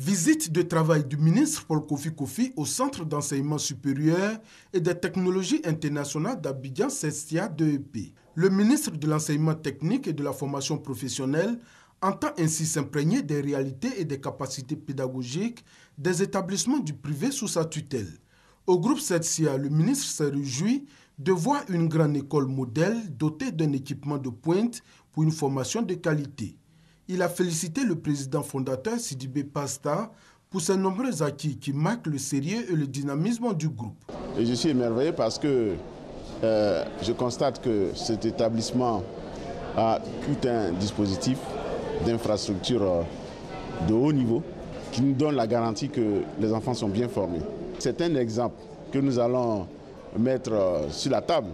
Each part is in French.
Visite de travail du ministre Paul Kofi Kofi au Centre d'enseignement supérieur et des technologies internationales d'Abidjan Cestia 2EP. Le ministre de l'enseignement technique et de la formation professionnelle entend ainsi s'imprégner des réalités et des capacités pédagogiques des établissements du privé sous sa tutelle. Au groupe Cestia, le ministre s'est réjoui de voir une grande école modèle dotée d'un équipement de pointe pour une formation de qualité. Il a félicité le président fondateur Sidibé Pasta pour ses nombreux acquis qui marquent le sérieux et le dynamisme du groupe. Je suis émerveillé parce que euh, je constate que cet établissement a tout un dispositif d'infrastructure euh, de haut niveau qui nous donne la garantie que les enfants sont bien formés. C'est un exemple que nous allons mettre euh, sur la table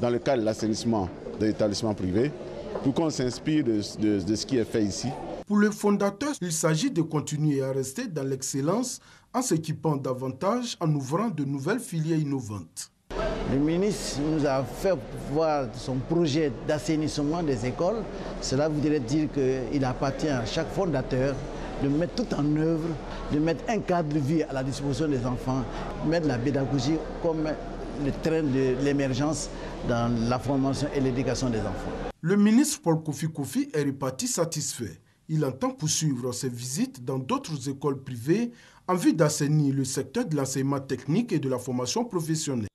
dans le cadre de l'assainissement de l'établissement privé pour qu'on s'inspire de, ce qui est fait ici. Pour le fondateur, il s'agit de continuer à rester dans l'excellence en s'équipant davantage, en ouvrant de nouvelles filières innovantes. Le ministre nous a fait voir son projet d'assainissement des écoles. Cela voudrait dire qu'il appartient à chaque fondateur de mettre tout en œuvre, de mettre un cadre de vie à la disposition des enfants, mettre la pédagogie comme le train de l'émergence dans la formation et l'éducation des enfants. Le ministre Paul Kofi Kofi est reparti satisfait. Il entend poursuivre ses visites dans d'autres écoles privées en vue d'assainir le secteur de l'enseignement technique et de la formation professionnelle.